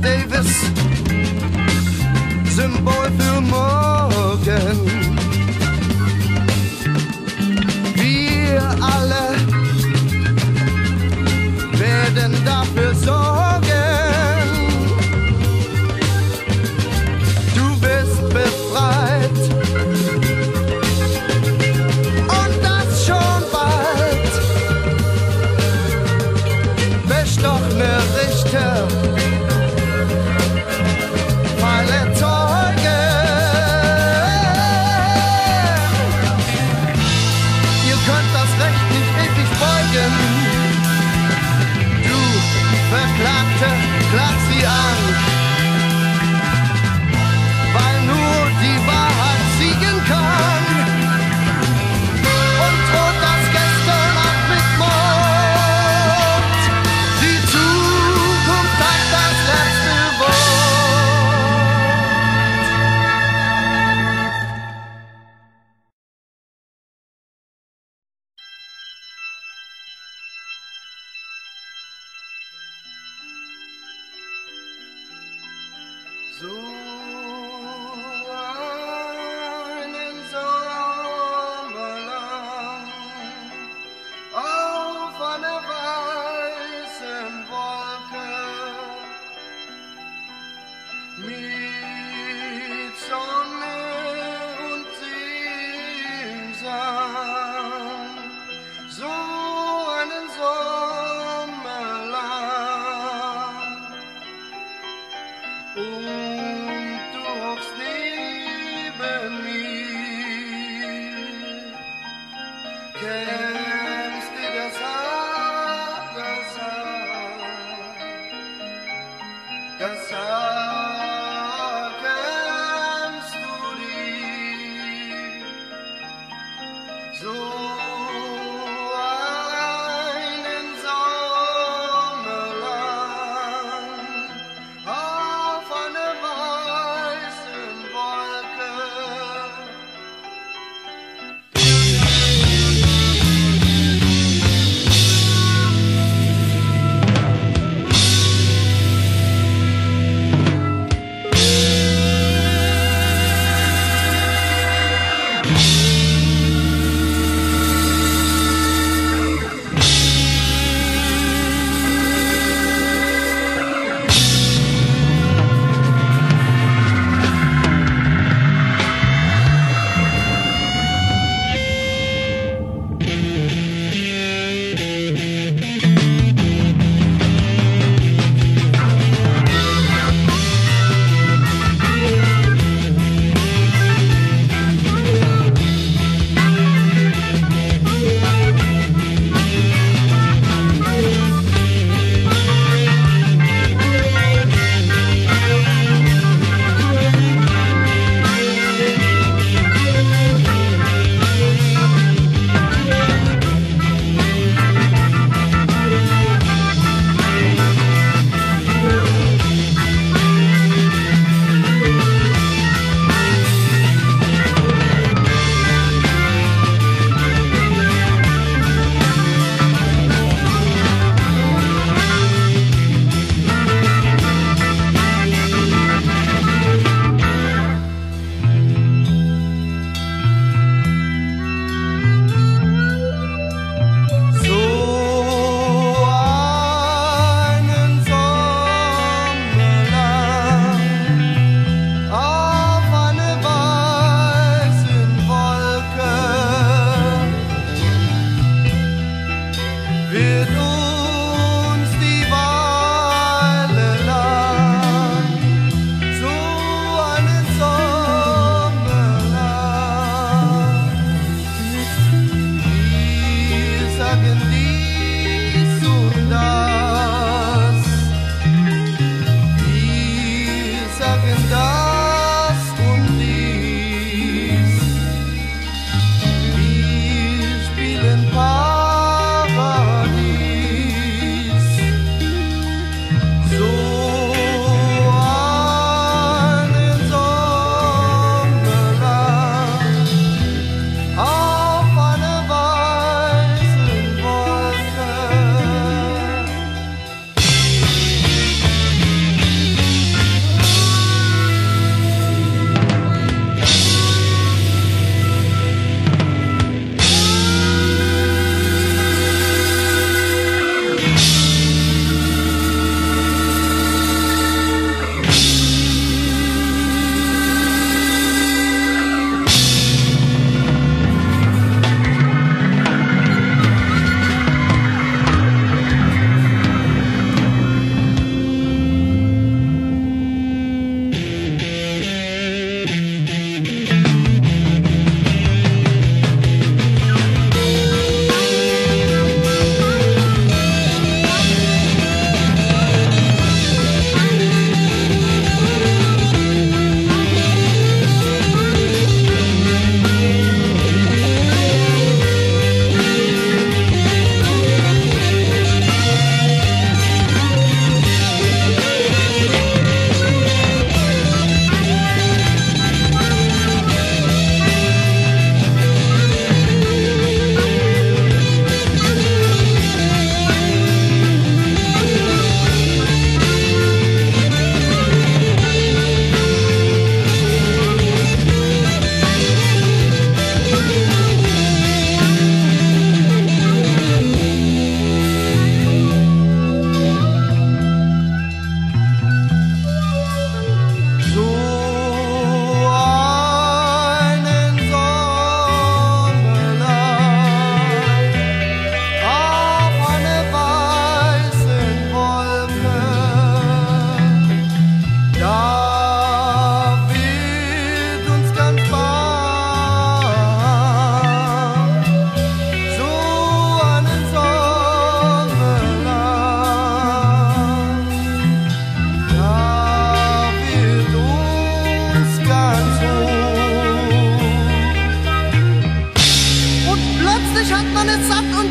Davis,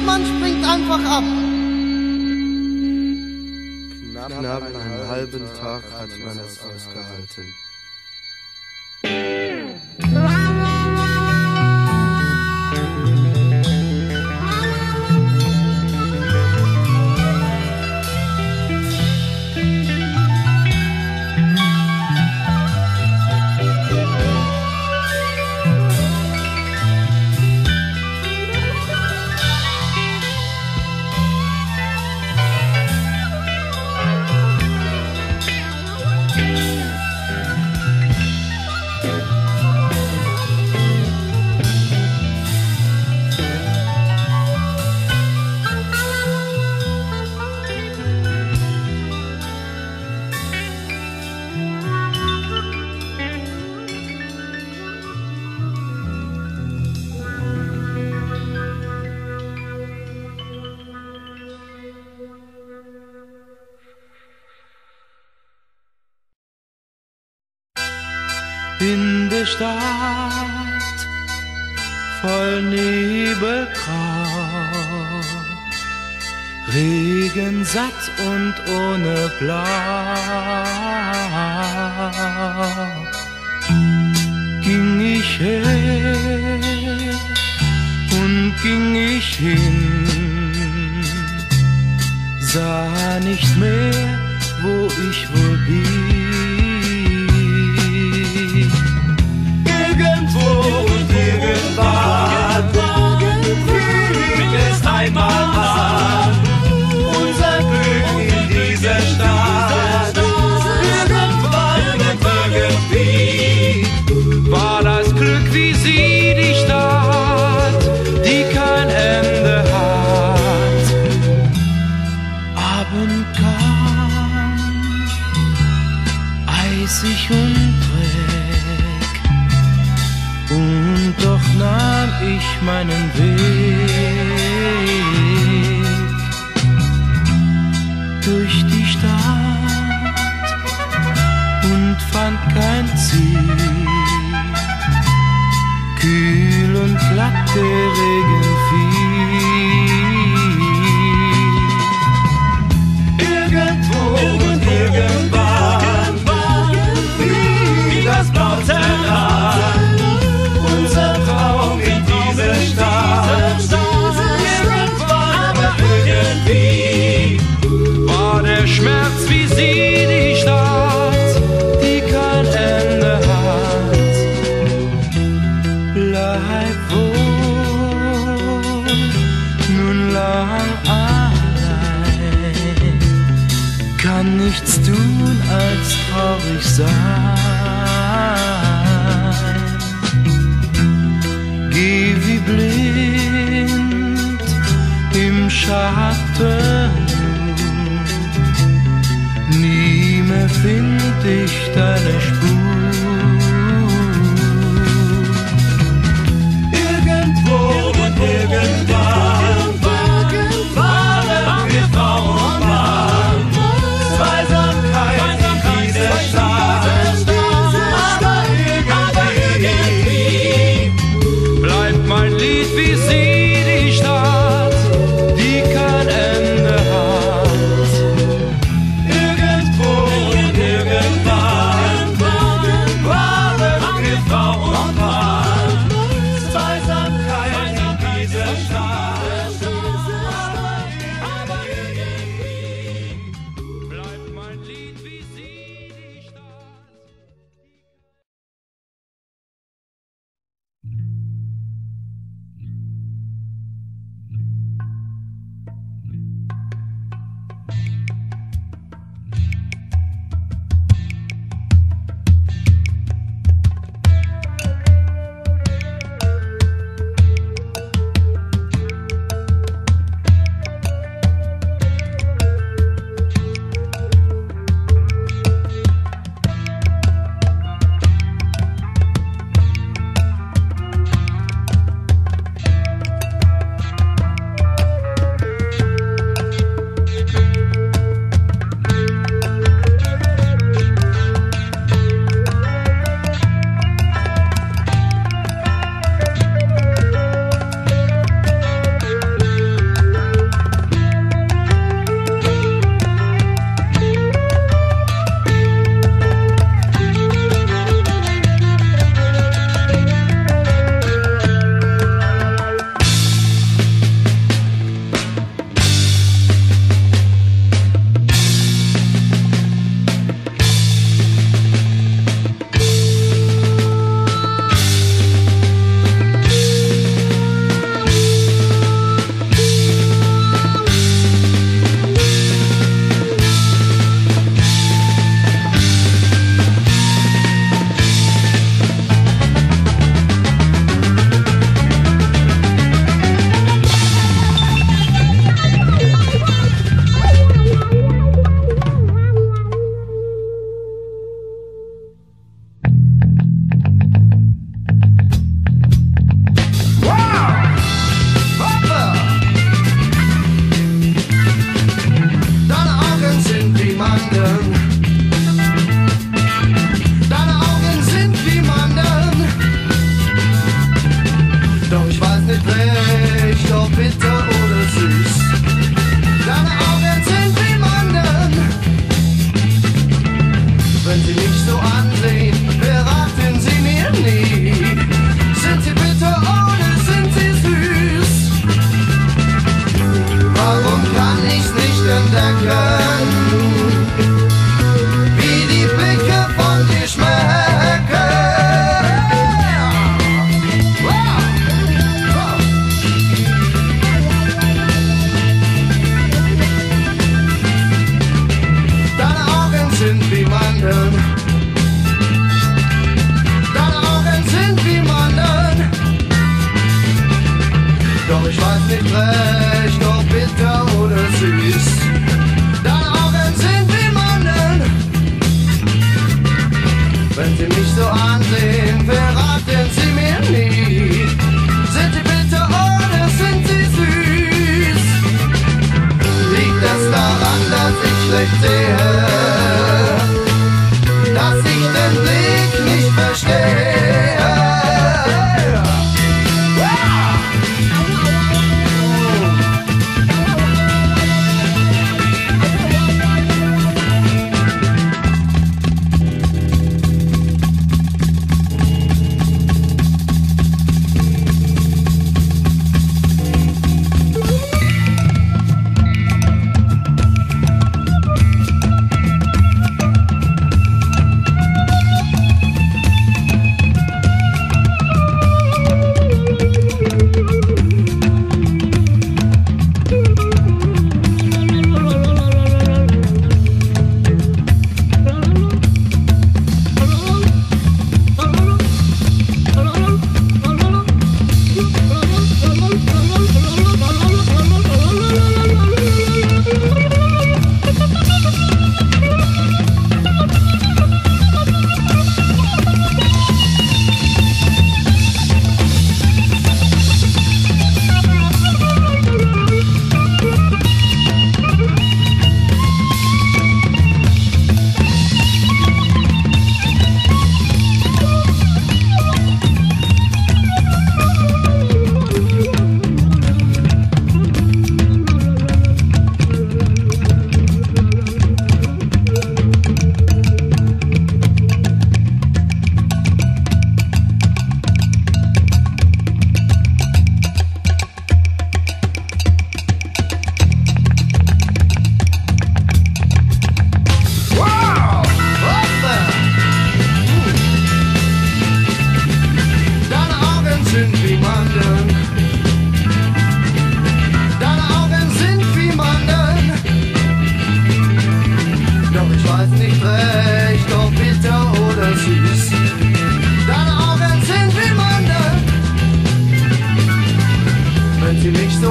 Mann springt einfach ab. Knapp, knapp einen halben Tag hat man es ausgehalten. in der Stadt voll Nebelkraut, Regen satt und ohne Blau. Ging ich her und ging ich hin, sah nicht mehr, wo ich wohl bin. Gegenwart. Fühl es einmal an. meinen Weg.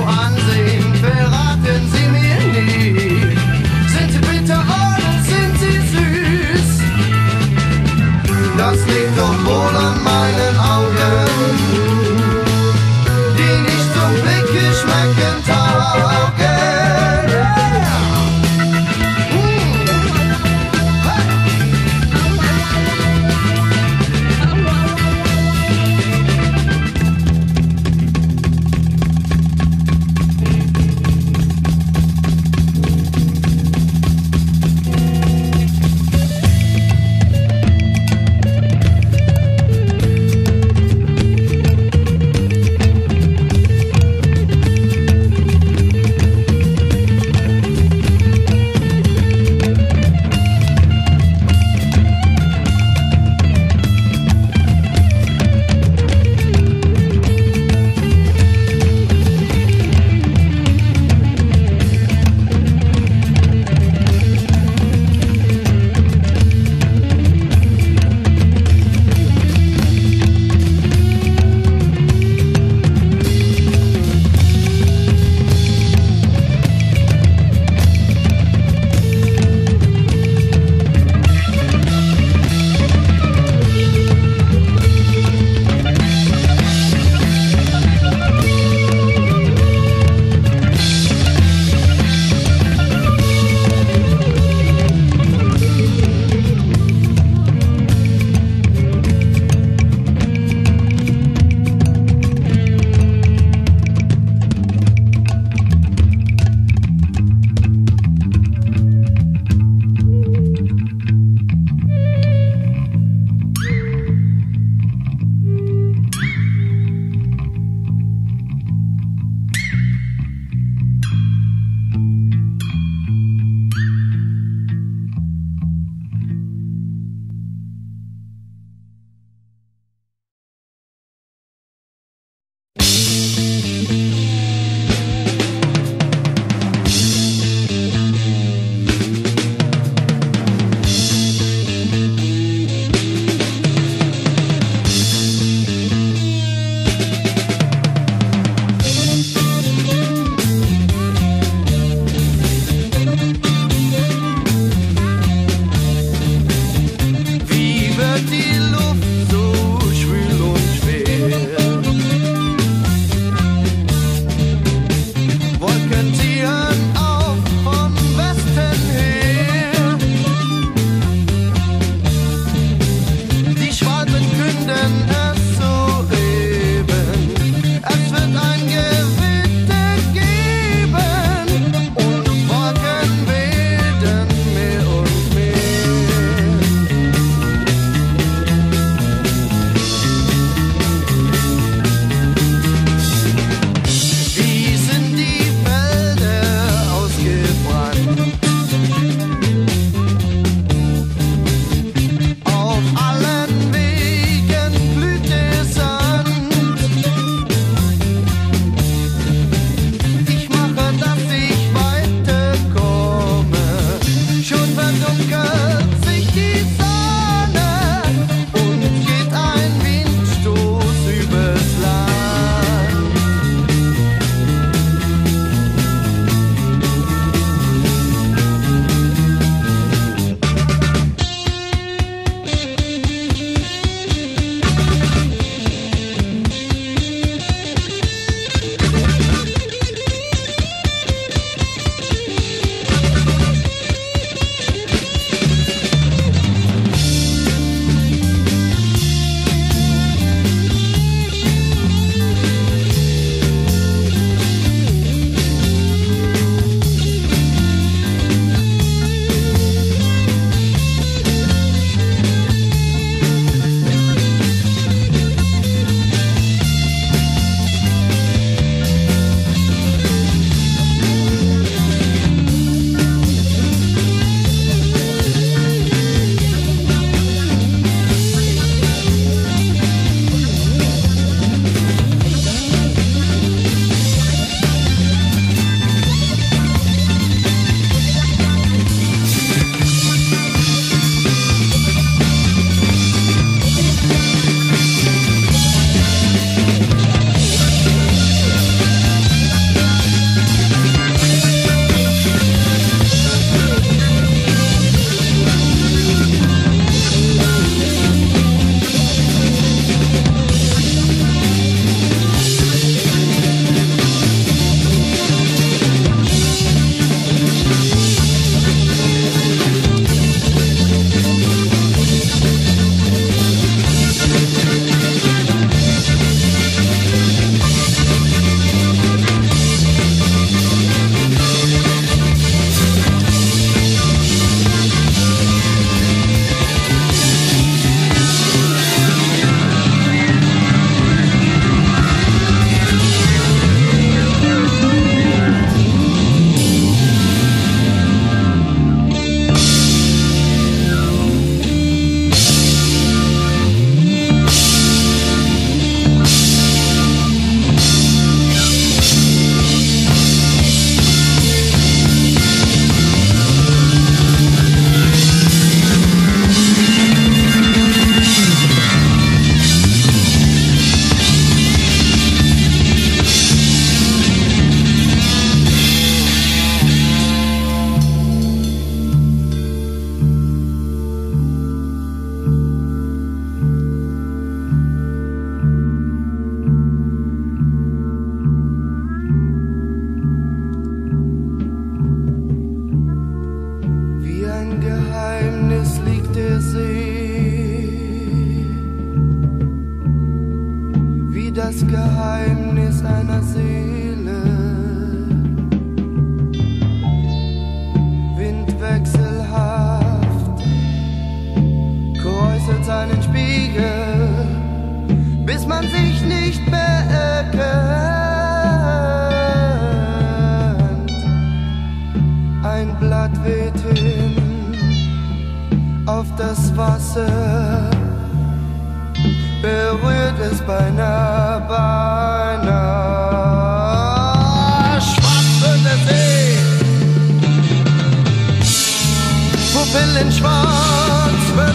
Ansehen,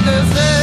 this is